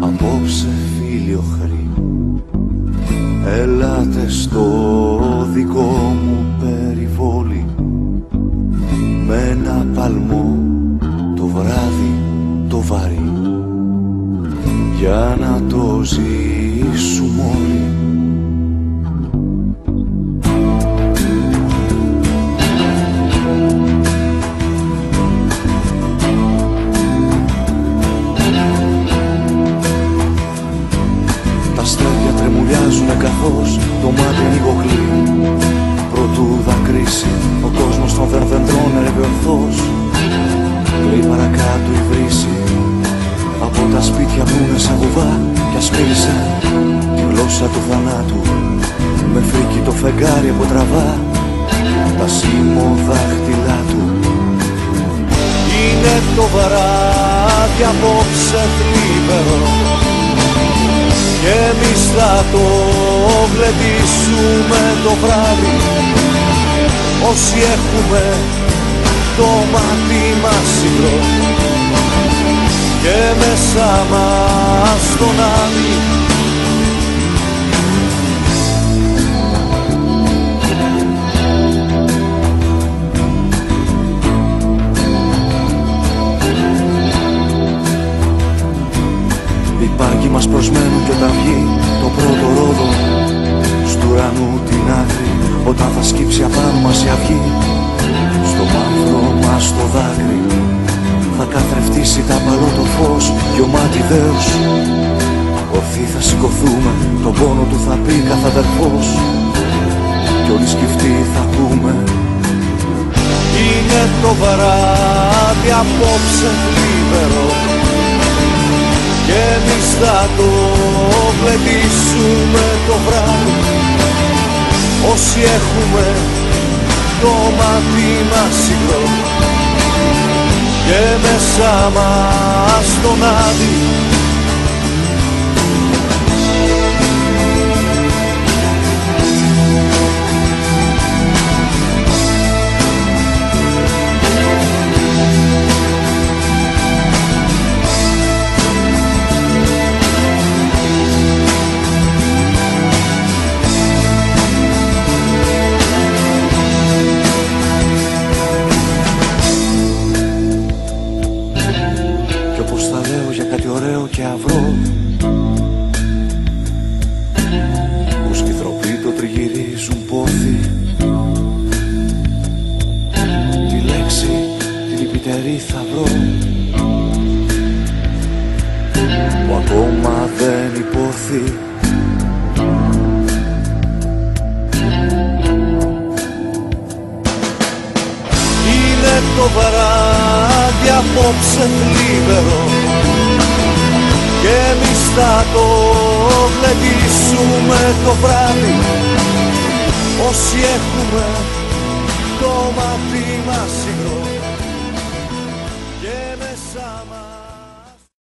Απόψε φίλιο χρή Έλατε στο δικό μου περιβόλι. Με ένα παλμό το βράδυ το βαρύ. Για να το ζήσουμε όλοι. Τρεμουλιάζουνε καθώς το μάτι ανοιγοκλεί Προτού δακρύσει ο κόσμος των δερδεντρών έρευε ορθώς Κλαίει παρακάτω η βρύση Από τα σπίτια που είναι σαν κουβά Κι ας μίλησαν τη γλώσσα του θανάτου. Με φρίκι το φεγγάρι από τραβά Τα δάχτυλά του Είναι το βαράδι απόψε θλίβερο και εμείς θα το γλεντήσουμε το βράδυ. Όσοι έχουμε το μάτι μας υγρό Και μέσα μας τον άδει μας προσμένουν και όταν βγει το πρώτο ρόδο. Στου ουρανού την άκρη όταν θα σκύψει απάνω μας η αυγή. Στο μαύρο μας το δάκρυ θα καθρεφτήσει τα παλό το φως και ο μάτι δέος. Ορθοί θα σηκωθούμε, τον πόνο του θα πει καθαδερφός. Κι όλοι σκεφτεί θα πούμε Είναι το βαράδι απόψε θλίβερο και εμείς θα το γλεντήσουμε το βράδυ. Όσοι έχουμε το μάτι μας υγρό. Και μέσα μας τον άδει κάτι ωραίο και αυρό. Που σκυθροποί το τριγυρίζουν πόθη. Τη λέξη την λυπητερή θα βρω. Που ακόμα δεν υπόθη Είναι το βαράδι απόψε θλίβερο και εμείς θα το γλεντήσουμε το βράδυ. Όσοι έχουμε το μάτι μας υγρό